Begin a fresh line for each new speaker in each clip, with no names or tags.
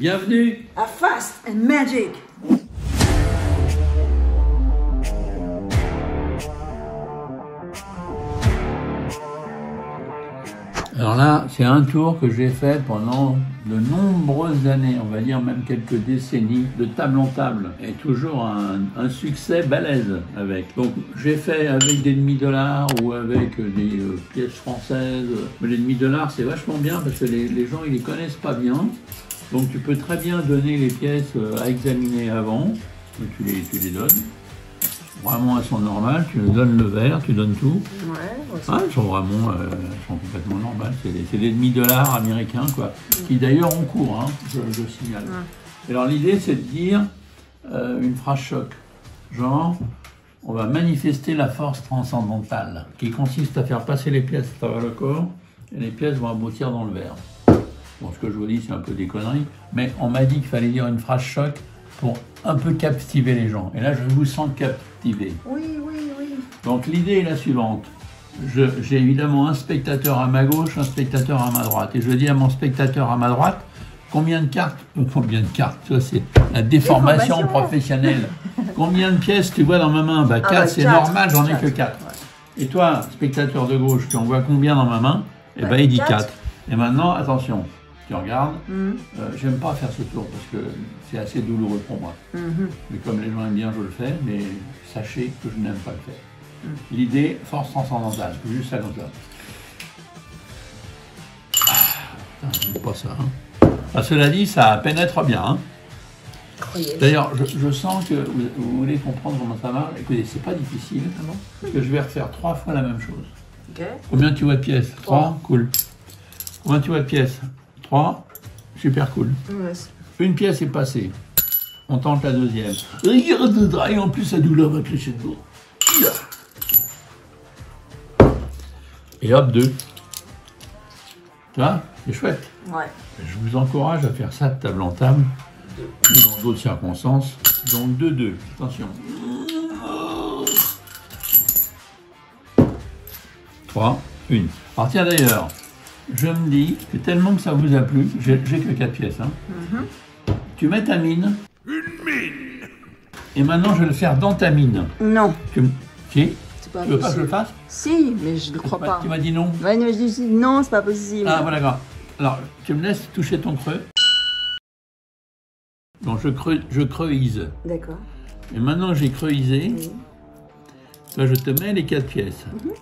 Bienvenue
à Fast and Magic.
Alors là, c'est un tour que j'ai fait pendant de nombreuses années, on va dire même quelques décennies, de table en table, et toujours un, succès balèze avec. Donc j'ai fait avec des demi-dollars ou avec des euh, pièces françaises. Mais les demi-dollars, c'est vachement bien parce que les, les gens, ils les connaissent pas bien. Donc tu peux très bien donner les pièces euh, à examiner avant, tu les, tu les donnes vraiment elles sont normales, tu donnes le verre, tu donnes tout. Ouais, ah, elles sont vraiment euh, sont complètement normales. C'est des, demi-dollars américains, quoi, qui d'ailleurs ont cours, hein, je, je, signale. Alors l'idée, c'est de dire euh, une phrase choc, genre, on va manifester la force transcendantale, qui consiste à faire passer les pièces à travers le corps, et les pièces vont aboutir dans le verre. Bon, ce que je vous dis, c'est un peu des conneries, mais on m'a dit qu'il fallait dire une phrase choc pour un peu captiver les gens. Et là, je vous sens captivé.
Oui, oui, oui.
Donc l'idée est la suivante. J'ai évidemment un spectateur à ma gauche, un spectateur à ma droite. Et je dis à mon spectateur à ma droite, combien de cartes, euh, combien de cartes, ça c'est la déformation professionnelle. combien de pièces tu vois dans ma main? Bah 4, ah bah, c'est normal, j'en ai que 4. Et toi, spectateur de gauche, tu en vois combien dans ma main? Eh bah, ben il dit 4. Et maintenant, attention, tu regardes. Mm. Euh, j'aime pas faire ce tour parce que c'est assez douloureux pour moi. Mm-hmm. Mais comme les gens aiment bien, je le fais, mais sachez que je n'aime pas le faire. Mm. L'idée, force transcendantale, juste ça comme ça. Ah, j'aime pas ça. Hein. Ah, cela dit, ça pénètre bien. Hein. D'ailleurs, je, sens que vous, voulez comprendre comment ça marche. Écoutez, c'est pas difficile, ah parce que je vais refaire trois fois la même chose. Combien tu vois de pièces? Trois. Cool. Combien tu vois de pièces? 3, super cool. Une pièce est passée. On tente la deuxième. Et en plus, la douleur va de Et hop, deux. Tu vois, c'est chouette.
Ouais.
Je vous encourage à faire ça de table en table, ou dans d'autres circonstances. Donc deux, deux. Attention. 3, 1. Alors tiens d'ailleurs, je me dis que tellement que ça vous a plu, j'ai que 4 pièces. Hein. Mhm. Tu mets ta mine. Une mine Et maintenant, je vais le faire dans ta mine.
Non.
Tu, si? Tu veux pas que je le fasse?
Si, mais je ne crois pas.
Tu m'as dit non
je dis non, c'est pas possible.
Ah, voilà, d'accord. Alors, tu me laisses toucher ton creux. Donc, je, creux, je creuse.
D'accord.
Et maintenant, j'ai creusé. Là, je te mets les 4 pièces. Mhm.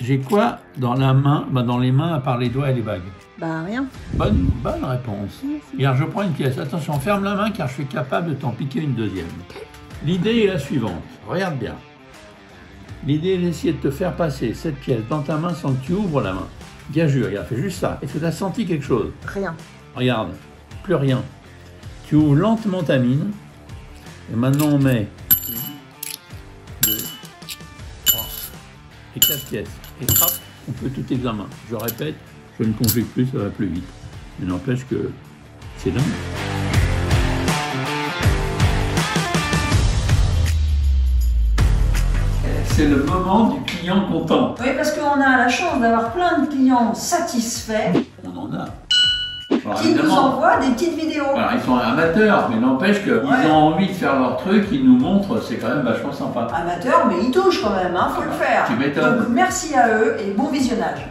J'ai quoi dans la main, bah dans les mains à part les doigts et les bagues
Bah rien.
Bonne, bonne réponse. Regarde, je prends une pièce. Attention, ferme la main car je suis capable de t'en piquer une deuxième. L'idée est la suivante. Regarde bien. L'idée est d'essayer de te faire passer cette pièce dans ta main sans que tu ouvres la main. Bien sûr, regarde, fais juste ça. Est-ce que tu as senti quelque chose?
Rien.
Regarde, plus rien. Tu ouvres lentement ta mine. Et maintenant on met 2, 3 et 4 pièces et hop, on peut tout examen. Je répète, je ne conjugue plus, ça va plus vite. Mais n'empêche que c'est dingue. C'est le moment du client content.
Oui, parce qu'on a la chance d'avoir plein de clients satisfaits.
On en a
qui nous envoient des petites vidéos.
ils sont amateurs, mais n'empêche qu'ils ont envie de faire leur truc, ils nous montrent, c'est quand même vachement sympa.
Amateurs, mais ils touchent quand même, hein, faut le faire.
Tu m'étonnes.
Donc merci à eux et bon visionnage.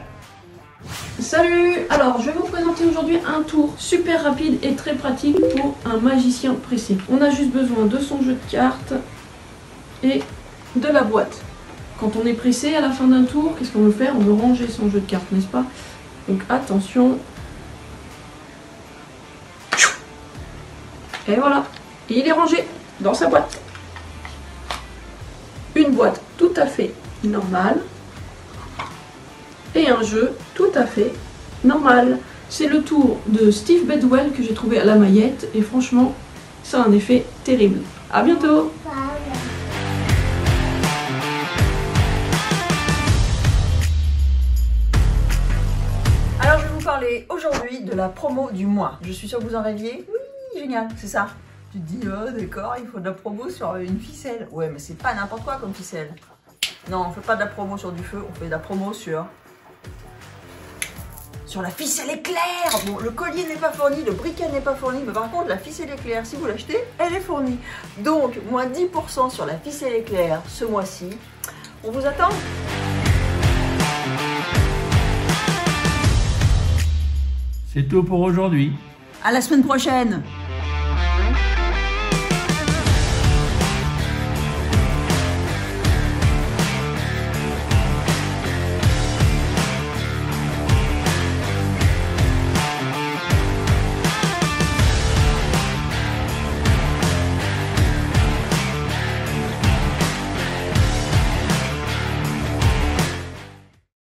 Salut Alors, je vais vous présenter aujourd'hui un tour super rapide et très pratique pour un magicien pressé. On a juste besoin de son jeu de cartes et de la boîte. Quand on est pressé à la fin d'un tour, qu'est-ce qu'on veut faire? On veut ranger son jeu de cartes, n'est-ce pas? Donc attention, Et voilà, il est rangé dans sa boîte. Une boîte tout à fait normale et un jeu tout à fait normal. C'est le tour de Steve Bedwell que j'ai trouvé à la maillette et franchement, ça a un effet terrible. A bientôt
Alors je vais vous parler aujourd'hui de la promo du mois. Je suis sûre que vous en rêviez. Génial, c'est ça. Tu te dis, oh d'accord, il faut de la promo sur une ficelle. Ouais, mais c'est pas n'importe quoi comme ficelle. Non, on fait pas de la promo sur du feu, on fait de la promo sur sur la ficelle éclair. Bon, le collier n'est pas fourni, le briquet n'est pas fourni, mais par contre, la ficelle éclair, si vous l'achetez, elle est fournie. Donc, moins 10% sur la ficelle éclair ce mois-ci. On vous attend
C'est tout pour aujourd'hui.
À la semaine prochaine